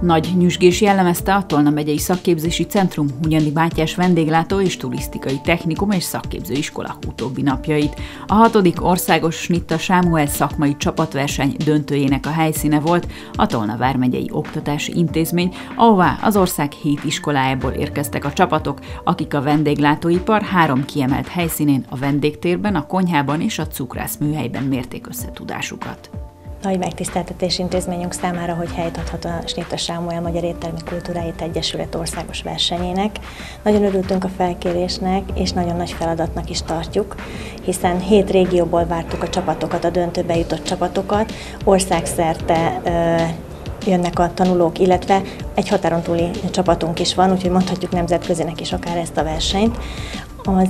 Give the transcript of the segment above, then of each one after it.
Nagy nyüzsgés jellemezte a Tolna megyei szakképzési centrum, Hunyadi Bátyás vendéglátó és turisztikai technikum és szakképzőiskola utóbbi napjait. A hatodik országos Snitta Sámuel szakmai csapatverseny döntőjének a helyszíne volt a Tolna vármegyei oktatási intézmény, ahová az ország hét iskolájából érkeztek a csapatok, akik a vendéglátóipar három kiemelt helyszínén, a vendégtérben, a konyhában és a cukrász műhelyben mérték összetudásukat. Nagy megtiszteltetés intézményünk számára, hogy helyt adhat a Snitta Sámuel Magyar Éttermi Kultúráit Egyesület országos versenyének. Nagyon örültünk a felkérésnek, és nagyon nagy feladatnak is tartjuk, hiszen hét régióból vártuk a csapatokat, a döntőbe jutott csapatokat, országszerte jönnek a tanulók, illetve egy határon túli csapatunk is van, úgyhogy mondhatjuk nemzetközinek is akár ezt a versenyt. Az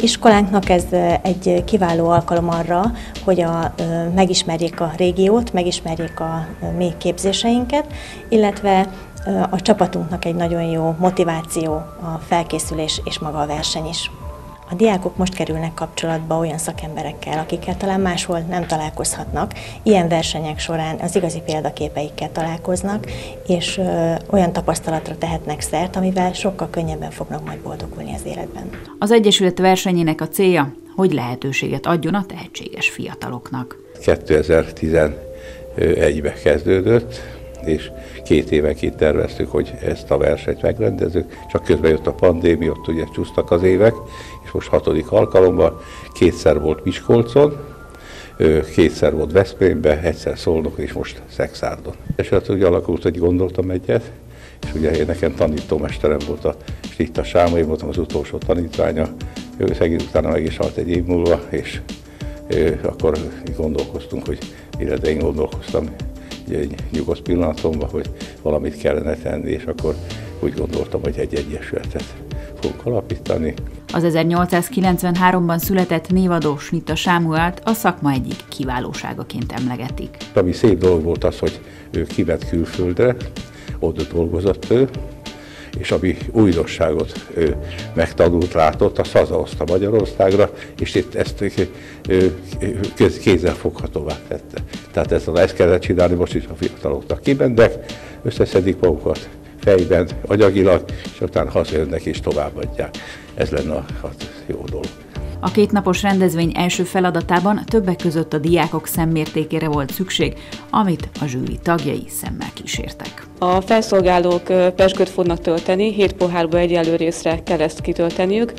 iskolánknak ez egy kiváló alkalom arra, hogy a, megismerjék a régiót, megismerjék a mi képzéseinket, illetve a csapatunknak egy nagyon jó motiváció a felkészülés és maga a verseny is. A diákok most kerülnek kapcsolatba olyan szakemberekkel, akikkel talán máshol nem találkozhatnak. Ilyen versenyek során az igazi példaképeikkel találkoznak, és ö, olyan tapasztalatra tehetnek szert, amivel sokkal könnyebben fognak majd boldogulni az életben. Az Egyesület versenyének a célja, hogy lehetőséget adjon a tehetséges fiataloknak. 2011-ben kezdődött, és két évenként terveztük, hogy ezt a versenyt megrendezzük, csak közben jött a pandémia, ott ugye csúsztak az évek, és most hatodik alkalommal kétszer volt Miskolcon, kétszer volt Veszprémben, egyszer Szolnok, és most Szexárdon. És hát úgy alakult, hogy gondoltam egyet, és ugye én nekem tanítómesterem volt a Stitta Sáma, én voltam az utolsó tanítványa, ő szegény utána meg is halt egy év múlva, és akkor gondolkoztunk, hogy illetve én gondolkoztam egy nyugodt pillanatomban, hogy valamit kellene tenni, és akkor úgy gondoltam, hogy egy egyesületet fogunk alapítani. Az 1893-ban született névadó Snitta Sámuelt a szakma egyik kiválóságaként emlegetik. Ami szép dolog volt az, hogy ő kivett külföldre, ott dolgozott ő, és ami újdonságot ő megtanult, látott, azt hazahozta Magyarországra, és itt ezt kézzel foghatóvá tette. Tehát ezt, ezt kellett csinálni most is a fiataloknak. Kimennek, összeszedik magukat fejben, agyagilag, és utána hazajönnek és továbbadják. Ez lenne a, a jó dolog. A kétnapos rendezvény első feladatában többek között a diákok szemmértékére volt szükség, amit a zsűri tagjai szemmel kísértek. A felszolgálók pesgőt fognak tölteni, hét pohárba egyenlő részre kell ezt kitölteniük,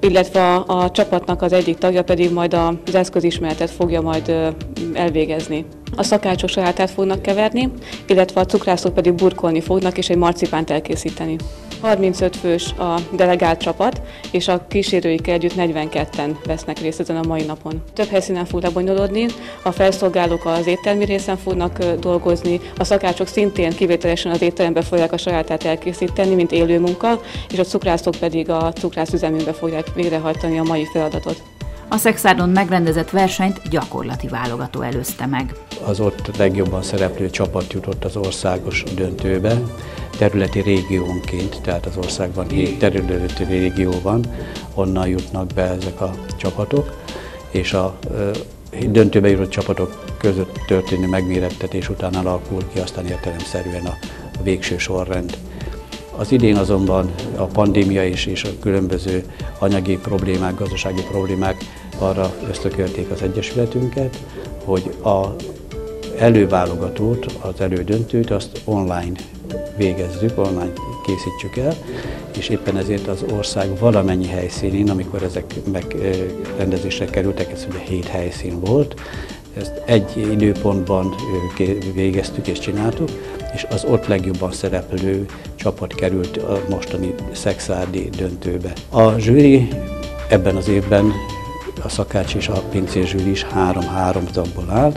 illetve a, a csapatnak az egyik tagja pedig majd az eszközismeretet fogja majd elvégezni. A szakácsok sajátát fognak keverni, illetve a cukrászok pedig burkolni fognak és egy marcipánt elkészíteni. 35 fős a delegált csapat, és a kísérőik együtt 42-en vesznek részt ezen a mai napon. Több helyszínen fognak bonyolódni, a felszolgálók az éttermi részen fognak dolgozni, a szakácsok szintén kivételesen az étterembe fogják a sajátát elkészíteni, mint élő munka, és a cukrászok pedig a cukrászüzemünkbe fogják végrehajtani a mai feladatot. A Szexárdon megrendezett versenyt gyakorlati válogató előzte meg. Az ott legjobban szereplő csapat jutott az országos döntőbe, területi régiónként, tehát az országban hét területi régió van, onnan jutnak be ezek a csapatok, és a döntőbe jutott csapatok között történő megmérettetés után alakul ki aztán értelemszerűen a végső sorrend. Az idén azonban a pandémia és, és a különböző anyagi problémák, gazdasági problémák arra ösztökölték az Egyesületünket, hogy a előválogatót, az elődöntőt, azt online végezzük, online készítsük el, és éppen ezért az ország valamennyi helyszínén, amikor ezek megrendezésre kerültek, ez ugye hét helyszín volt, ezt egy időpontban végeztük és csináltuk, és az ott legjobban szereplő csapat került a mostani szexárdi döntőbe. A zsűri ebben az évben a szakács és a pincér zsűri is három-három tagból áll,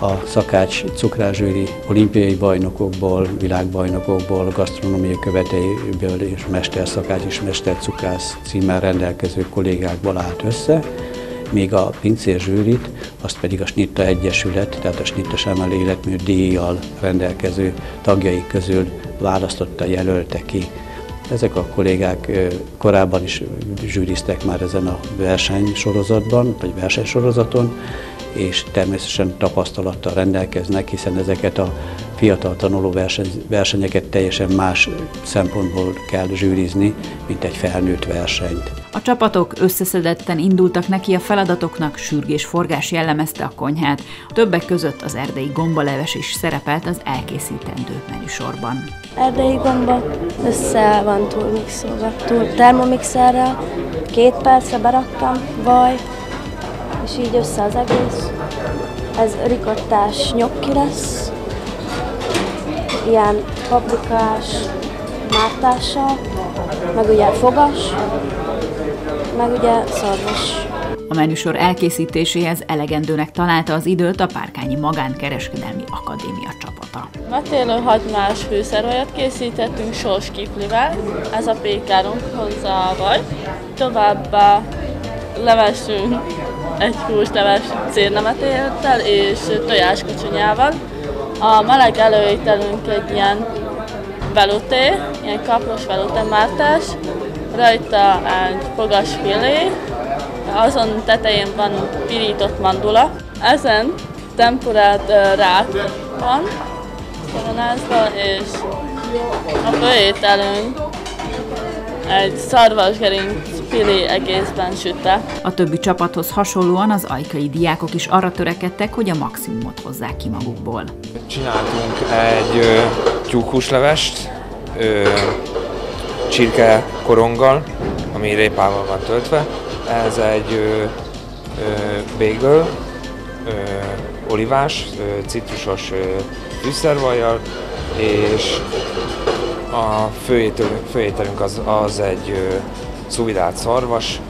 a szakács cukrázsőri olimpiai bajnokokból, világbajnokokból, gasztronómiai követeiből és mesterszakács és mestercukrász címmel rendelkező kollégákból állt össze, míg a pincérzsűrit, azt pedig a Snitta Egyesület, tehát a Snitta Semel Életmű díjjal rendelkező tagjai közül választotta, jelölte ki. Ezek a kollégák korábban is zsűriztek már ezen a versenysorozatban, vagy versenysorozaton, és természetesen tapasztalattal rendelkeznek, hiszen ezeket a fiatal tanuló verseny, versenyeket teljesen más szempontból kell zsűrizni, mint egy felnőtt versenyt. A csapatok összeszedetten indultak neki a feladatoknak, sürgés-forgás jellemezte a konyhát. Többek között az erdei gombaleves is szerepelt az elkészítendő menüsorban. Erdei gomba össze van túlmixolva, túl termomixerrel, két percre beraktam, vaj, és így össze az egész. Ez rikottás nyokki lesz, ilyen paprikás mártással, meg ugye fogas, meg ugye szarvas. A menüsor elkészítéséhez elegendőnek találta az időt a Párkányi Magánkereskedelmi Akadémia csapata. Metélő hagymás fűszervajat készítettünk sós kiplivel, ez a pékárunk hozzá a vaj. Továbbá levesünk egy húsleves cérnemetéltel és tojáskocsonyával. A meleg előételünk egy ilyen veluté, ilyen kapros veluté mártás, rajta egy fogas azon tetején van pirított mandula, ezen temperát rák van koronázva, és a főételünk egy szarvasgerinc filé egészben sütte. A többi csapathoz hasonlóan az ajkai diákok is arra törekedtek, hogy a maximumot hozzák ki magukból. Csináltunk egy tyúkhúslevest, csirke koronggal, ami répával van töltve. Ez egy ö, ö, bagel, ö, olivás, ö, citrusos fűszervajjal, és a főételünk, főételünk az, az egy ö, szuvidált szarvas,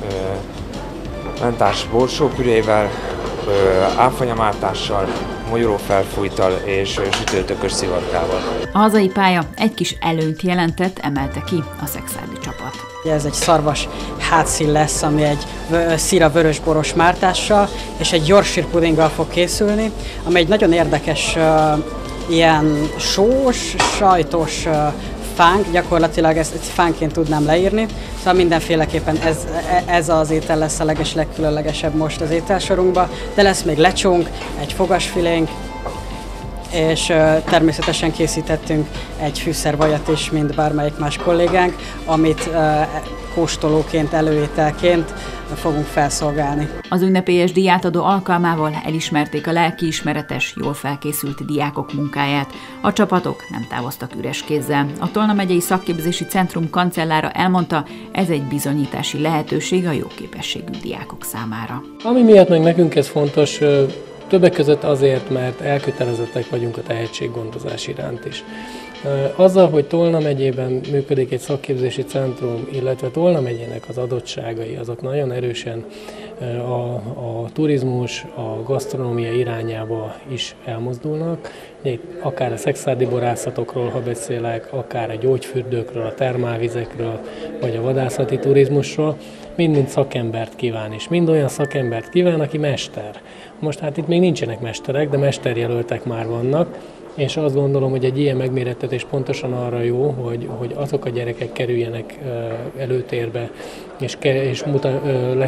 mentás borsópürével, áfanyamártással, magyaró felfújtal és sütőtökös szivarkával. A hazai pálya egy kis előnyt jelentett, emelte ki a szexádi csapat. Ez egy szarvas hátszín lesz, ami egy szíra vörösboros mártással és egy Yorkshire pudinggal fog készülni, ami egy nagyon érdekes ilyen sós, sajtos fánk, gyakorlatilag ezt, ezt fánként tudnám leírni, szóval mindenféleképpen ez, ez az étel lesz a leges legkülönlegesebb most az ételsorunkban, de lesz még lecsónk, egy fogasfilénk, és természetesen készítettünk egy fűszervajat is, mint bármelyik más kollégánk, amit kóstolóként, előételként fogunk felszolgálni. Az ünnepélyes diátadó alkalmával elismerték a lelkiismeretes, jól felkészült diákok munkáját. A csapatok nem távoztak üres kézzel. A Tolna megyei szakképzési centrum kancellára elmondta, ez egy bizonyítási lehetőség a jóképességű diákok számára. Ami miatt meg nekünk ez fontos, Többek között azért, mert elkötelezettek vagyunk a tehetséggondozás iránt is. Azzal, hogy Tolna megyében működik egy szakképzési centrum, illetve Tolna megyének az adottságai, azok nagyon erősen a, a turizmus, a gasztronómia irányába is elmozdulnak. Akár a szexádi borászatokról, ha beszélek, akár a gyógyfürdőkről, a termálvizekről, vagy a vadászati turizmusról, mind-mind szakembert kíván, és mind olyan szakembert kíván, aki mester. Most hát itt még nincsenek mesterek, de mesterjelöltek már vannak, és azt gondolom, hogy egy ilyen megmérettetés pontosan arra jó, hogy, hogy azok a gyerekek kerüljenek előtérbe, és, és muta,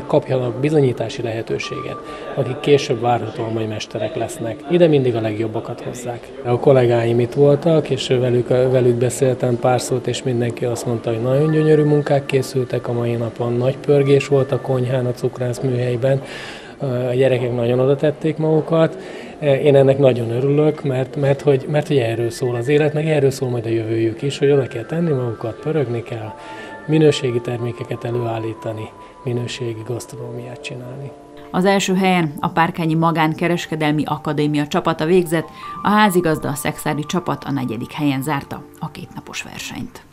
kapjanak bizonyítási lehetőséget, akik később várhatóan majd mesterek lesznek. Ide mindig a legjobbakat hozzák. A kollégáim itt voltak, és velük, velük beszéltem pár szót, és mindenki azt mondta, hogy nagyon gyönyörű munkák készültek a mai napon, nagy pörgés volt a konyhán, a cukrász műhelyben, a gyerekek nagyon oda tették magukat. Én ennek nagyon örülök, mert, mert, hogy, mert hogy erről szól az élet, meg erről szól majd a jövőjük is, hogy oda kell tenni magukat, pörögni kell, minőségi termékeket előállítani, minőségi gasztronómiát csinálni. Az első helyen a Párkányi Magánkereskedelmi Akadémia csapata végzett, a házigazda a szexári csapat a negyedik helyen zárta a kétnapos versenyt.